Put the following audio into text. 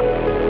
aku